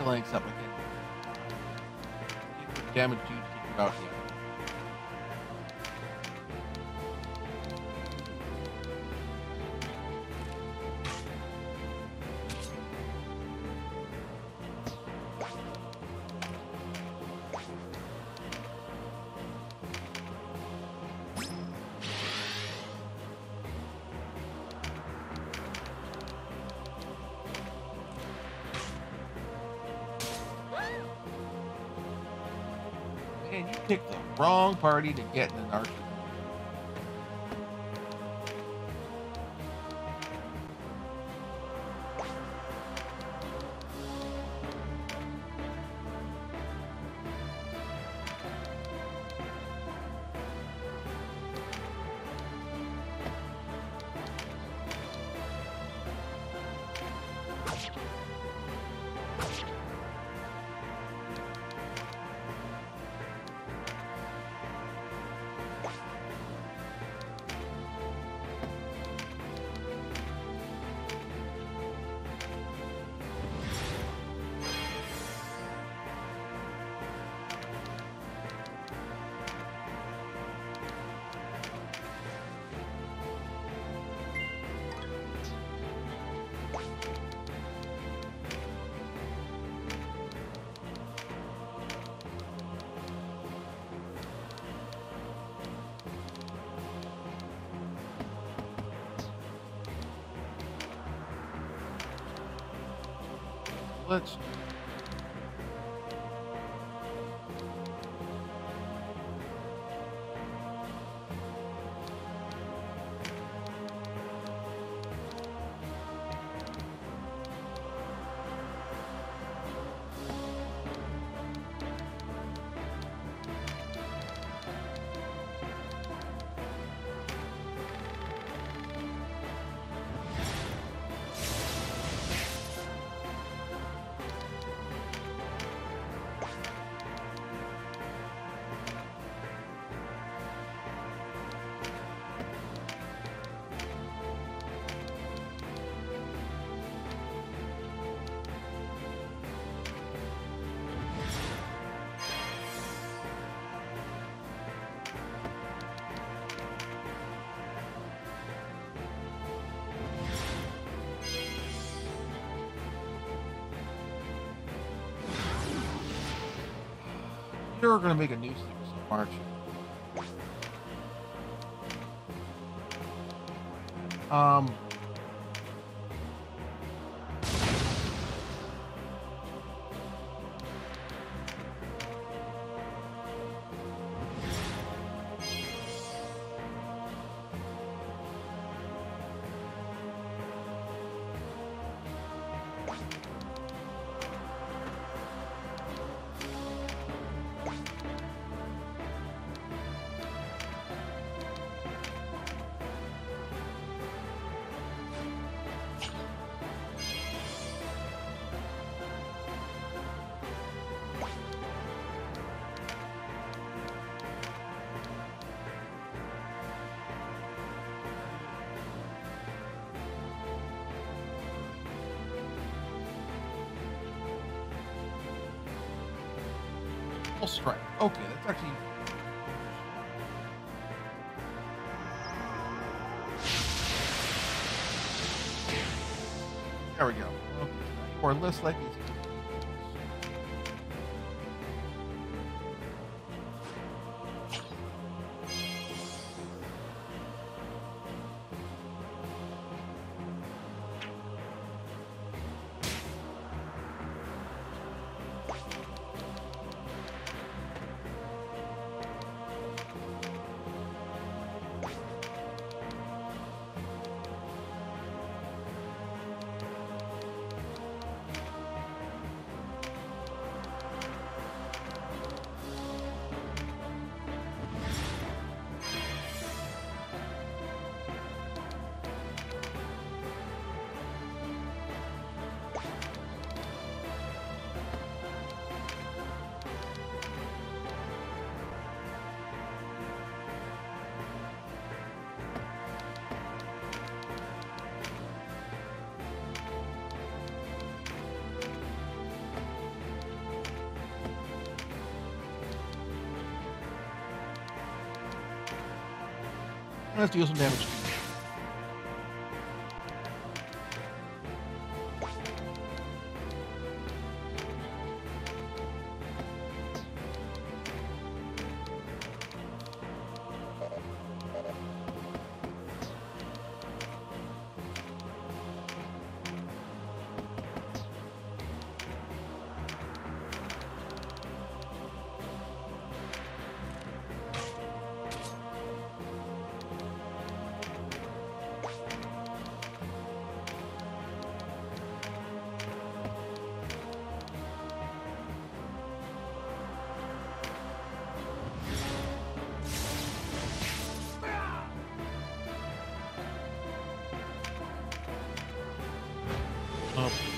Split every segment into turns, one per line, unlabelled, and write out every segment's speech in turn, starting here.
Alright, something again. Damage you out here. You picked the wrong party to get in an archer. Let's You're gonna make a nuisance, aren't you? Um. Full strike. Okay, that's actually. There we go. Okay. Or less likely. Let's deal some damage.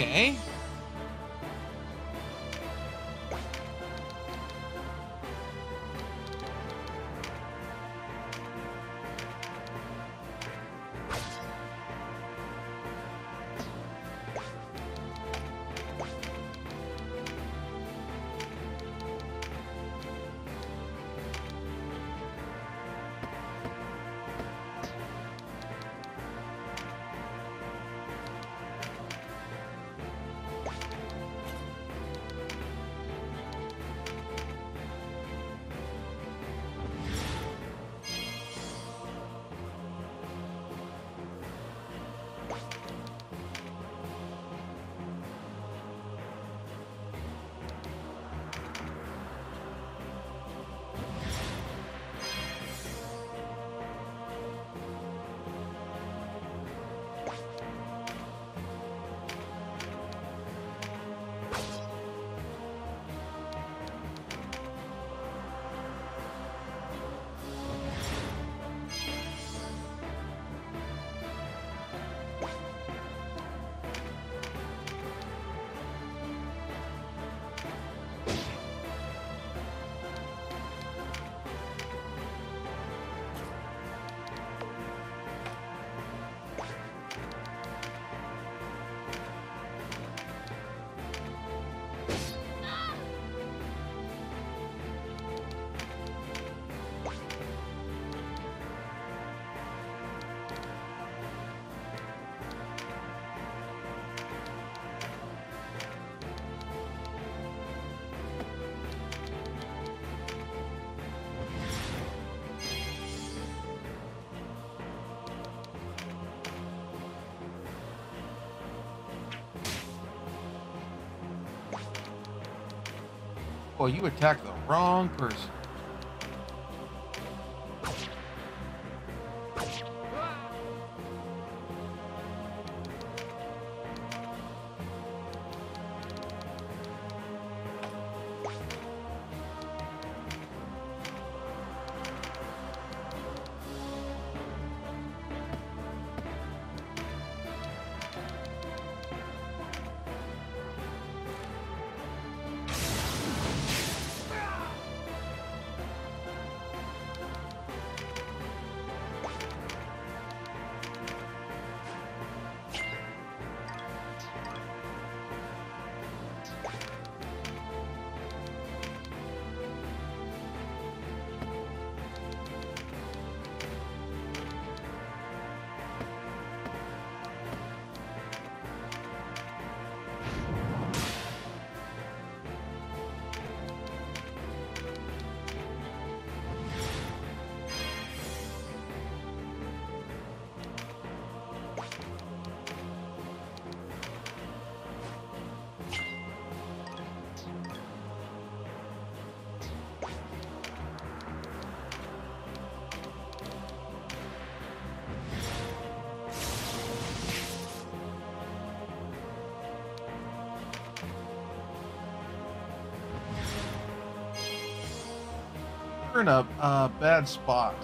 Okay. Boy, you attacked the wrong person. In a uh, bad spot.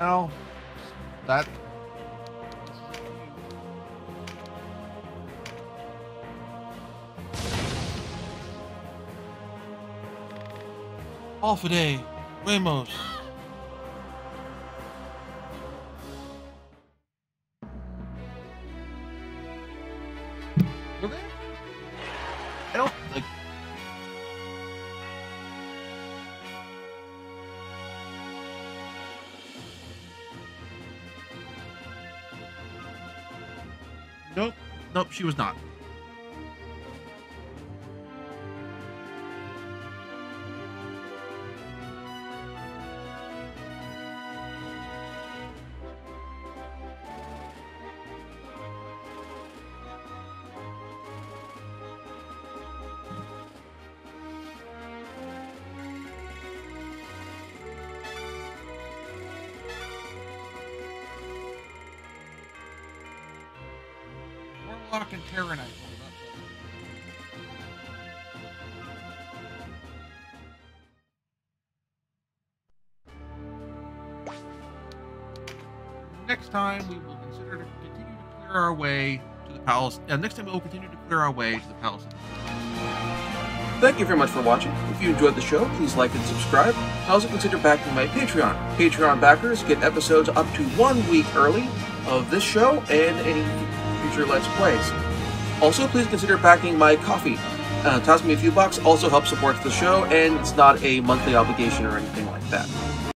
Well, that. Alpha Day, Ramos. Nope. Nope, she was not. And Terranite. Next time we will consider to continue to clear our way to the palace. Uh, next time we will continue to clear our way to the palace.
Thank you very much for watching. If you enjoyed the show, please like and subscribe. Also consider backing my Patreon. Patreon backers get episodes up to one week early of this show and any future Let's Plays. Also, please consider backing my Ko-fi. Uh, toss me a few bucks also helps support the show, and it's not a monthly obligation or anything like that.